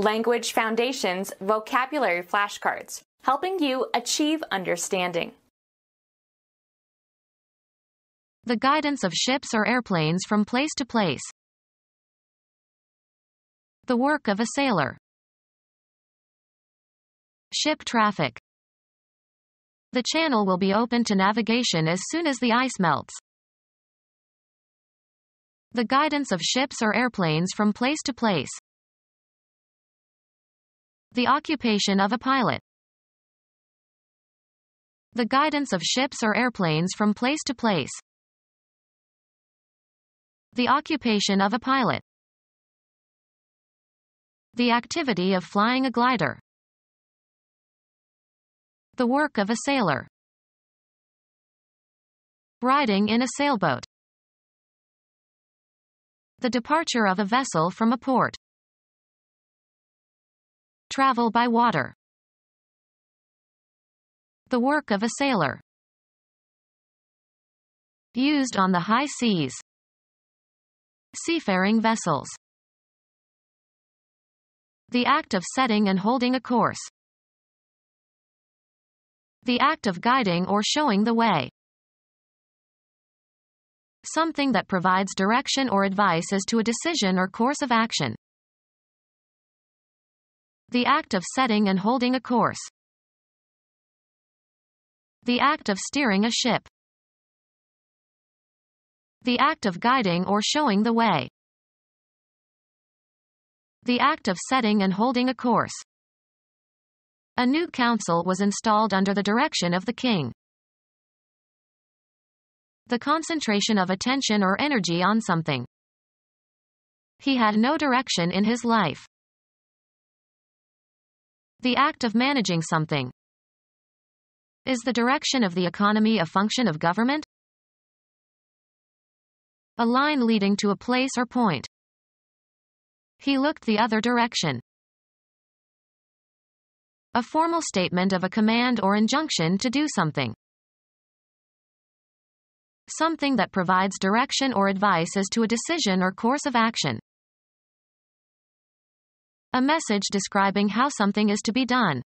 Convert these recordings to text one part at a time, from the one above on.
Language Foundations vocabulary flashcards, helping you achieve understanding. The guidance of ships or airplanes from place to place. The work of a sailor. Ship traffic. The channel will be open to navigation as soon as the ice melts. The guidance of ships or airplanes from place to place. The occupation of a pilot. The guidance of ships or airplanes from place to place. The occupation of a pilot. The activity of flying a glider. The work of a sailor. Riding in a sailboat. The departure of a vessel from a port. Travel by water. The work of a sailor. Used on the high seas. Seafaring vessels. The act of setting and holding a course. The act of guiding or showing the way. Something that provides direction or advice as to a decision or course of action. The act of setting and holding a course. The act of steering a ship. The act of guiding or showing the way. The act of setting and holding a course. A new council was installed under the direction of the king. The concentration of attention or energy on something. He had no direction in his life. The act of managing something. Is the direction of the economy a function of government? A line leading to a place or point. He looked the other direction. A formal statement of a command or injunction to do something. Something that provides direction or advice as to a decision or course of action. A message describing how something is to be done.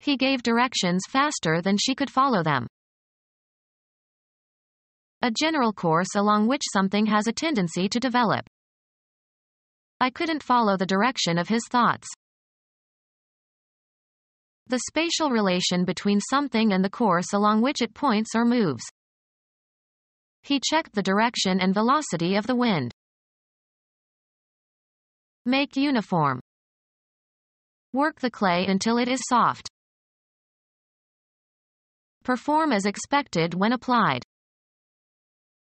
He gave directions faster than she could follow them. A general course along which something has a tendency to develop. I couldn't follow the direction of his thoughts. The spatial relation between something and the course along which it points or moves. He checked the direction and velocity of the wind. Make uniform. Work the clay until it is soft. Perform as expected when applied.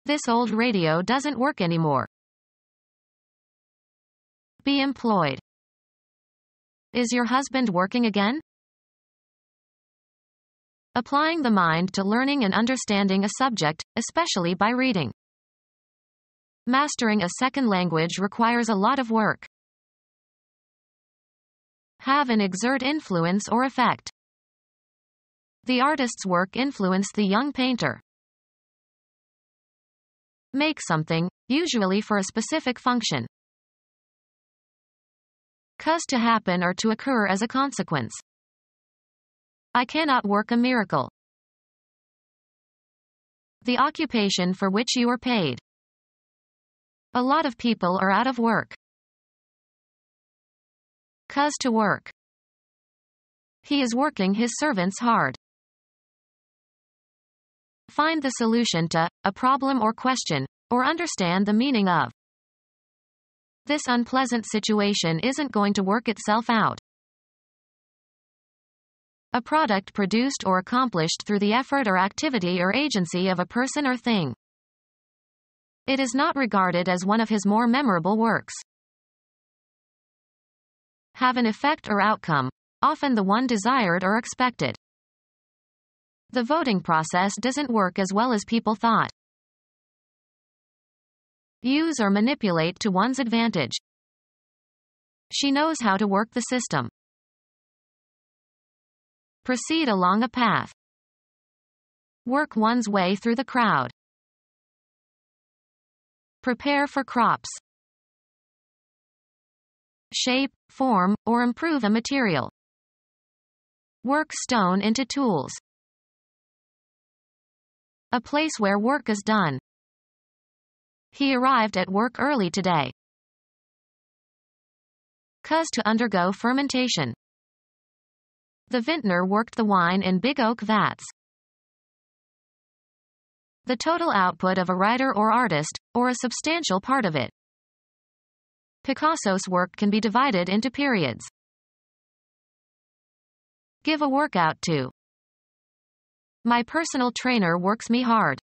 This old radio doesn't work anymore. Be employed. Is your husband working again? Applying the mind to learning and understanding a subject, especially by reading. Mastering a second language requires a lot of work. Have and exert influence or effect. The artist's work influenced the young painter. Make something, usually for a specific function. Cause to happen or to occur as a consequence. I cannot work a miracle. The occupation for which you are paid. A lot of people are out of work. Cause to work. He is working his servants hard. Find the solution to a problem or question, or understand the meaning of. This unpleasant situation isn't going to work itself out a product produced or accomplished through the effort or activity or agency of a person or thing. It is not regarded as one of his more memorable works. Have an effect or outcome, often the one desired or expected. The voting process doesn't work as well as people thought. Use or manipulate to one's advantage. She knows how to work the system. Proceed along a path. Work one's way through the crowd. Prepare for crops. Shape, form, or improve a material. Work stone into tools. A place where work is done. He arrived at work early today. Cause to undergo fermentation. The vintner worked the wine in big oak vats. The total output of a writer or artist, or a substantial part of it. Picasso's work can be divided into periods. Give a workout to. My personal trainer works me hard.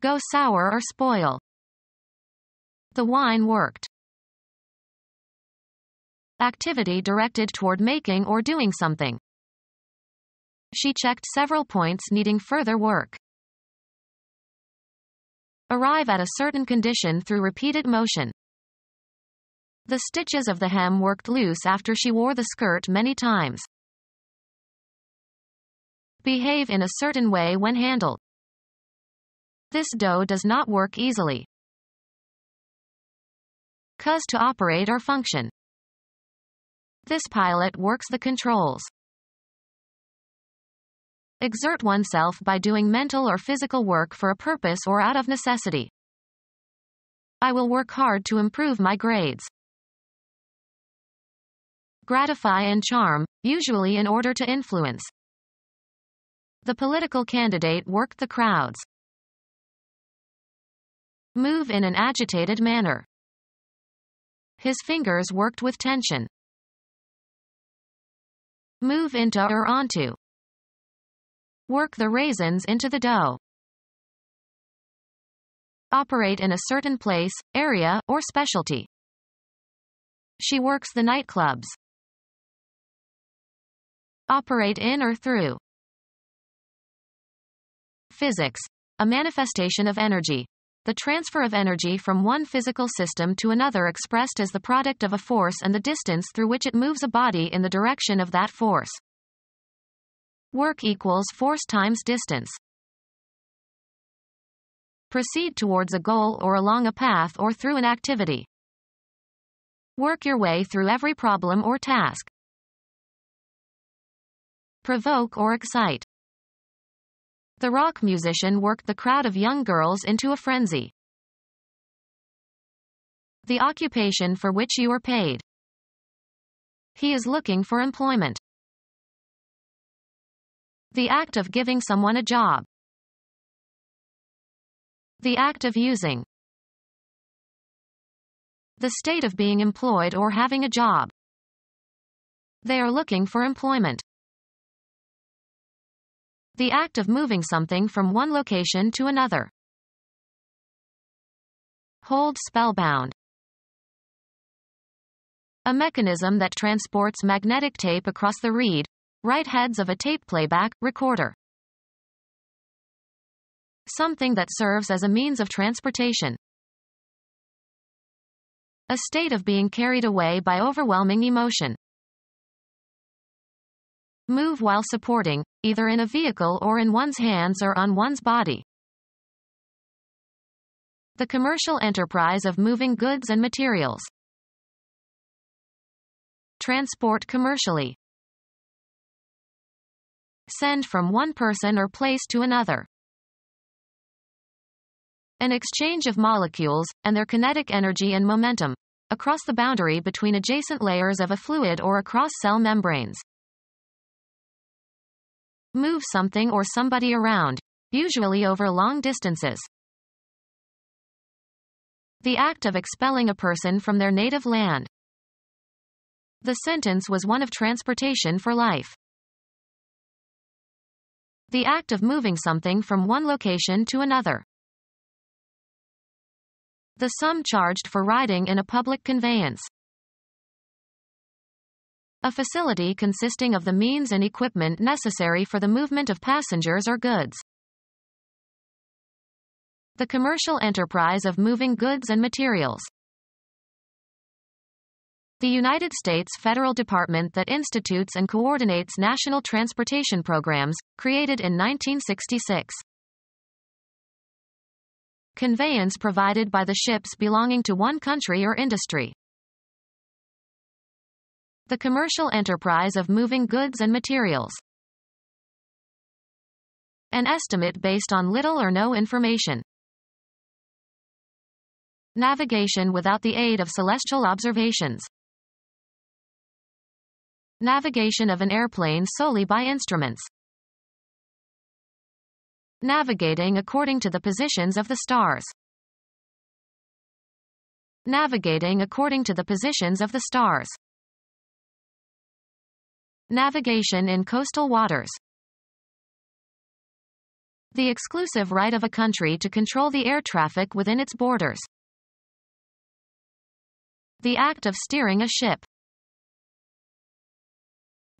Go sour or spoil. The wine worked. Activity directed toward making or doing something. She checked several points needing further work. Arrive at a certain condition through repeated motion. The stitches of the hem worked loose after she wore the skirt many times. Behave in a certain way when handled. This dough does not work easily. Cause to operate or function. This pilot works the controls. Exert oneself by doing mental or physical work for a purpose or out of necessity. I will work hard to improve my grades. Gratify and charm, usually in order to influence. The political candidate worked the crowds. Move in an agitated manner. His fingers worked with tension. Move into or onto. Work the raisins into the dough. Operate in a certain place, area, or specialty. She works the nightclubs. Operate in or through. Physics. A manifestation of energy. The transfer of energy from one physical system to another expressed as the product of a force and the distance through which it moves a body in the direction of that force. Work equals force times distance. Proceed towards a goal or along a path or through an activity. Work your way through every problem or task. Provoke or excite. The rock musician worked the crowd of young girls into a frenzy. The occupation for which you are paid. He is looking for employment. The act of giving someone a job. The act of using. The state of being employed or having a job. They are looking for employment. The act of moving something from one location to another. Hold spellbound. A mechanism that transports magnetic tape across the read, Write heads of a tape playback recorder. Something that serves as a means of transportation. A state of being carried away by overwhelming emotion. Move while supporting, either in a vehicle or in one's hands or on one's body. The commercial enterprise of moving goods and materials. Transport commercially. Send from one person or place to another. An exchange of molecules, and their kinetic energy and momentum, across the boundary between adjacent layers of a fluid or across cell membranes. Move something or somebody around, usually over long distances. The act of expelling a person from their native land. The sentence was one of transportation for life. The act of moving something from one location to another. The sum charged for riding in a public conveyance. A facility consisting of the means and equipment necessary for the movement of passengers or goods. The commercial enterprise of moving goods and materials. The United States federal department that institutes and coordinates national transportation programs, created in 1966. Conveyance provided by the ships belonging to one country or industry. The commercial enterprise of moving goods and materials. An estimate based on little or no information. Navigation without the aid of celestial observations. Navigation of an airplane solely by instruments. Navigating according to the positions of the stars. Navigating according to the positions of the stars. Navigation in coastal waters. The exclusive right of a country to control the air traffic within its borders. The act of steering a ship.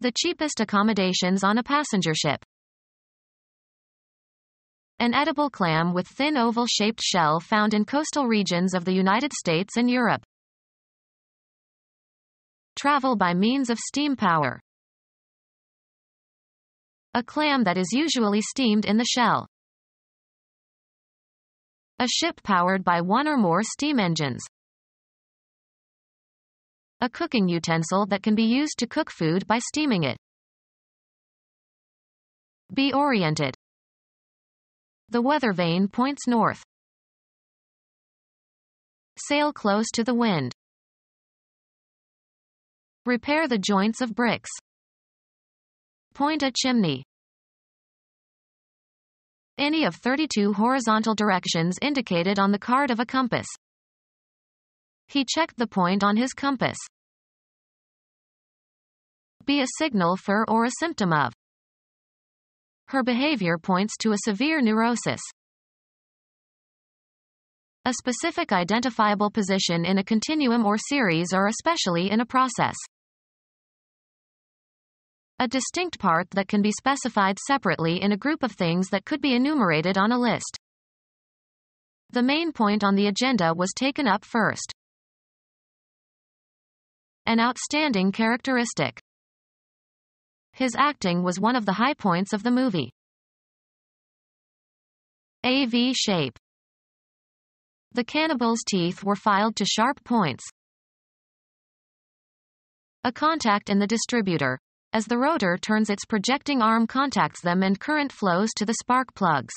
The cheapest accommodations on a passenger ship. An edible clam with thin oval-shaped shell found in coastal regions of the United States and Europe. Travel by means of steam power. A clam that is usually steamed in the shell. A ship powered by one or more steam engines. A cooking utensil that can be used to cook food by steaming it. Be oriented. The weather vane points north. Sail close to the wind. Repair the joints of bricks. Point a chimney. Any of 32 horizontal directions indicated on the card of a compass. He checked the point on his compass. Be a signal for or a symptom of. Her behavior points to a severe neurosis. A specific identifiable position in a continuum or series or especially in a process. A distinct part that can be specified separately in a group of things that could be enumerated on a list. The main point on the agenda was taken up first. An outstanding characteristic. His acting was one of the high points of the movie. AV shape. The cannibal's teeth were filed to sharp points. A contact in the distributor. As the rotor turns its projecting arm contacts them and current flows to the spark plugs.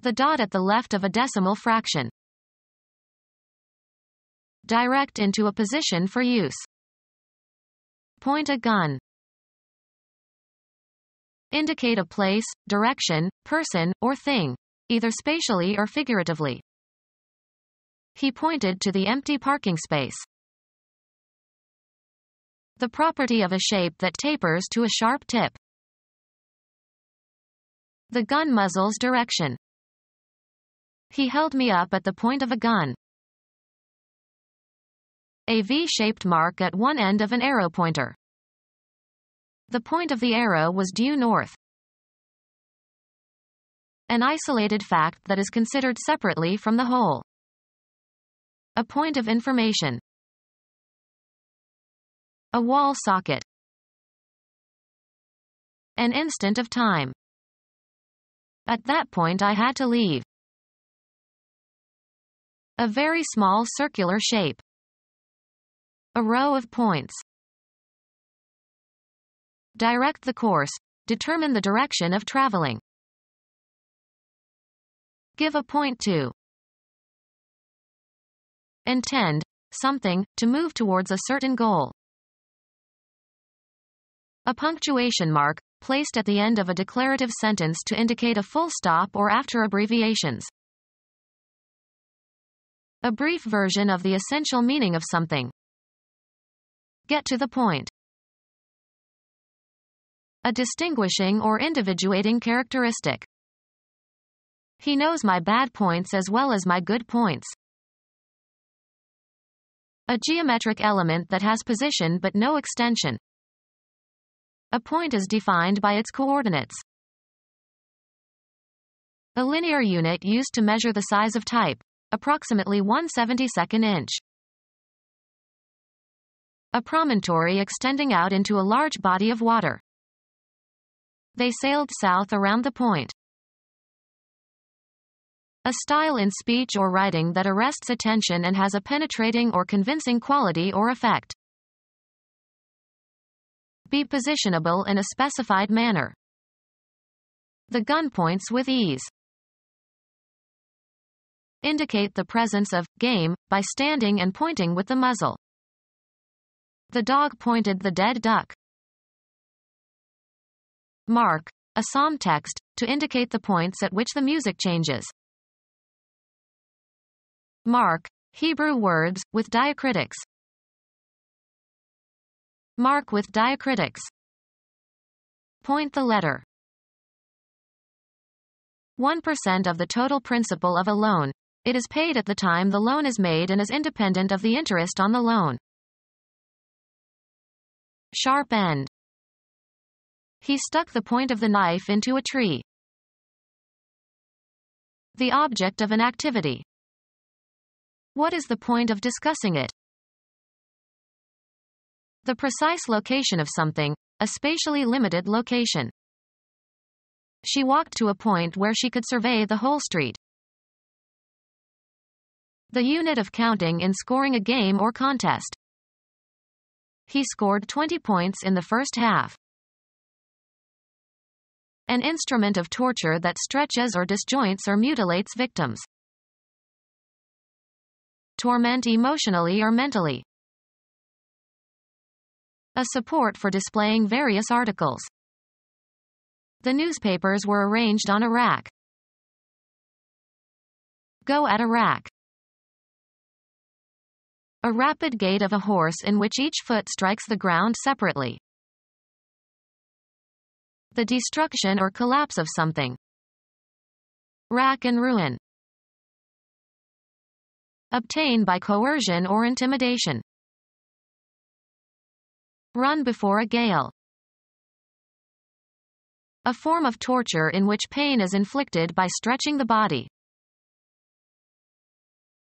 The dot at the left of a decimal fraction direct into a position for use. Point a gun. Indicate a place, direction, person, or thing, either spatially or figuratively. He pointed to the empty parking space. The property of a shape that tapers to a sharp tip. The gun muzzle's direction. He held me up at the point of a gun. A V-shaped mark at one end of an arrow pointer. The point of the arrow was due north. An isolated fact that is considered separately from the whole. A point of information. A wall socket. An instant of time. At that point I had to leave. A very small circular shape. A row of points. Direct the course. Determine the direction of traveling. Give a point to. Intend, something, to move towards a certain goal. A punctuation mark, placed at the end of a declarative sentence to indicate a full stop or after abbreviations. A brief version of the essential meaning of something. Get to the point. A distinguishing or individuating characteristic. He knows my bad points as well as my good points. A geometric element that has position but no extension. A point is defined by its coordinates. A linear unit used to measure the size of type, approximately 1 72nd inch a promontory extending out into a large body of water. They sailed south around the point. A style in speech or writing that arrests attention and has a penetrating or convincing quality or effect. Be positionable in a specified manner. The gun points with ease. Indicate the presence of game by standing and pointing with the muzzle. The dog pointed the dead duck. Mark, a psalm text, to indicate the points at which the music changes. Mark, Hebrew words, with diacritics. Mark with diacritics. Point the letter. 1% of the total principal of a loan. It is paid at the time the loan is made and is independent of the interest on the loan. Sharp end. He stuck the point of the knife into a tree. The object of an activity. What is the point of discussing it? The precise location of something, a spatially limited location. She walked to a point where she could survey the whole street. The unit of counting in scoring a game or contest. He scored 20 points in the first half. An instrument of torture that stretches or disjoints or mutilates victims. Torment emotionally or mentally. A support for displaying various articles. The newspapers were arranged on a rack. Go at a rack. A rapid gait of a horse in which each foot strikes the ground separately. The destruction or collapse of something. Rack and ruin. Obtain by coercion or intimidation. Run before a gale. A form of torture in which pain is inflicted by stretching the body.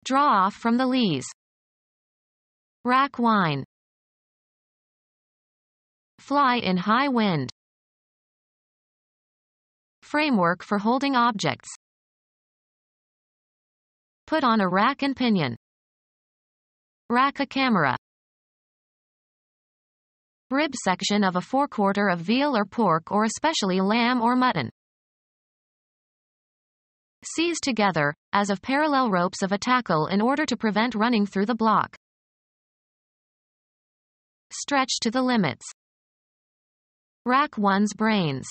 Draw off from the lees. Rack wine. Fly in high wind. Framework for holding objects. Put on a rack and pinion. Rack a camera. Rib section of a forequarter of veal or pork or especially lamb or mutton. Seize together, as of parallel ropes of a tackle in order to prevent running through the block. Stretch to the limits. Rack one's brains.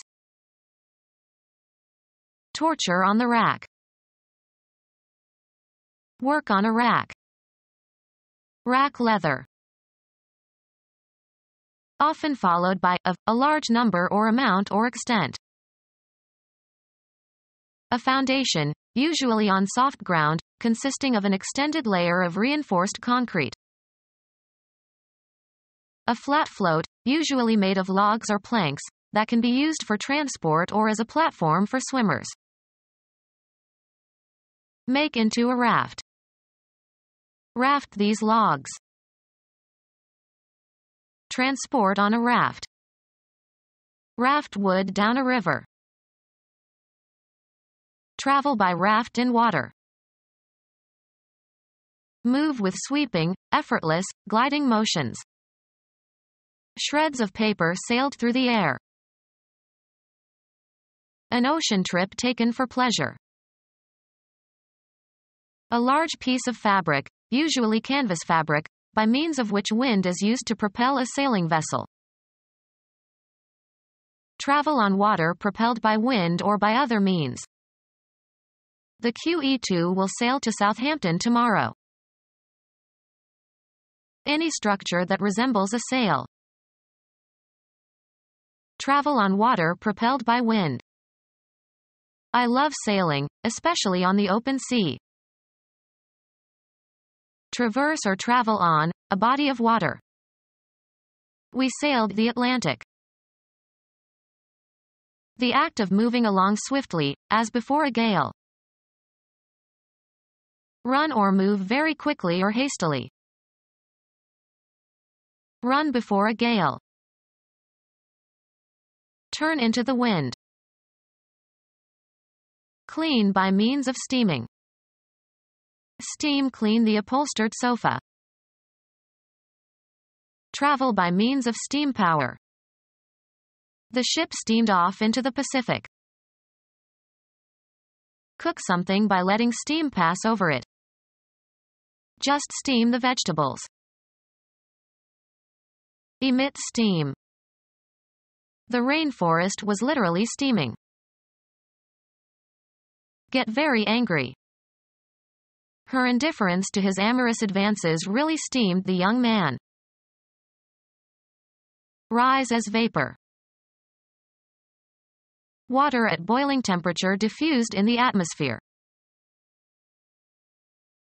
Torture on the rack. Work on a rack. Rack leather. Often followed by of, a large number or amount or extent. A foundation, usually on soft ground, consisting of an extended layer of reinforced concrete. A flat float, usually made of logs or planks, that can be used for transport or as a platform for swimmers. Make into a raft. Raft these logs. Transport on a raft. Raft wood down a river. Travel by raft in water. Move with sweeping, effortless, gliding motions. Shreds of paper sailed through the air. An ocean trip taken for pleasure. A large piece of fabric, usually canvas fabric, by means of which wind is used to propel a sailing vessel. Travel on water propelled by wind or by other means. The QE2 will sail to Southampton tomorrow. Any structure that resembles a sail. Travel on water propelled by wind. I love sailing, especially on the open sea. Traverse or travel on, a body of water. We sailed the Atlantic. The act of moving along swiftly, as before a gale. Run or move very quickly or hastily. Run before a gale. Turn into the wind. Clean by means of steaming. Steam clean the upholstered sofa. Travel by means of steam power. The ship steamed off into the Pacific. Cook something by letting steam pass over it. Just steam the vegetables. Emit steam. The rainforest was literally steaming. Get very angry. Her indifference to his amorous advances really steamed the young man. Rise as vapor. Water at boiling temperature diffused in the atmosphere.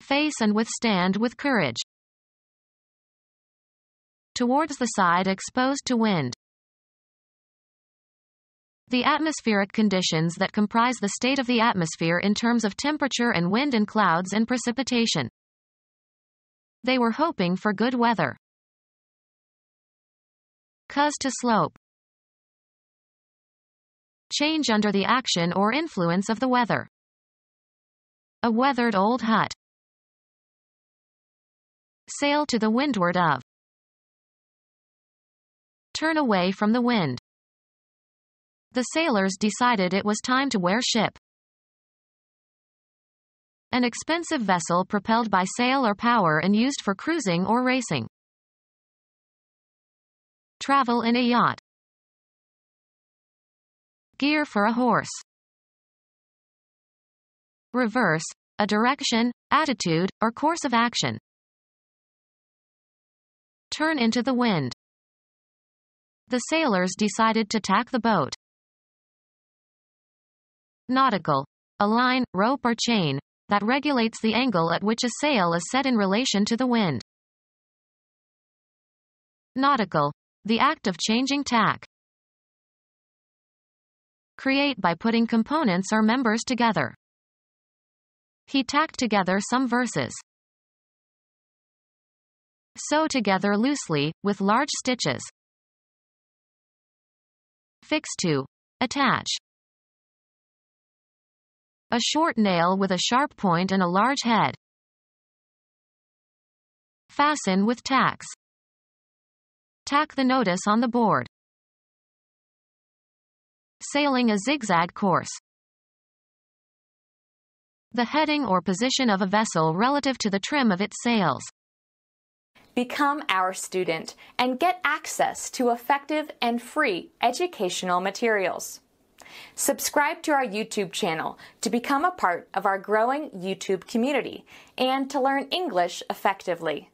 Face and withstand with courage. Towards the side exposed to wind. The atmospheric conditions that comprise the state of the atmosphere in terms of temperature and wind and clouds and precipitation. They were hoping for good weather. Cause to slope. Change under the action or influence of the weather. A weathered old hut. Sail to the windward of. Turn away from the wind. The sailors decided it was time to wear ship. An expensive vessel propelled by sail or power and used for cruising or racing. Travel in a yacht. Gear for a horse. Reverse, a direction, attitude, or course of action. Turn into the wind. The sailors decided to tack the boat. Nautical. A line, rope or chain, that regulates the angle at which a sail is set in relation to the wind. Nautical. The act of changing tack. Create by putting components or members together. He tacked together some verses. Sew together loosely, with large stitches. Fix to. Attach. A short nail with a sharp point and a large head. Fasten with tacks. Tack the notice on the board. Sailing a zigzag course. The heading or position of a vessel relative to the trim of its sails. Become our student and get access to effective and free educational materials. Subscribe to our YouTube channel to become a part of our growing YouTube community and to learn English effectively.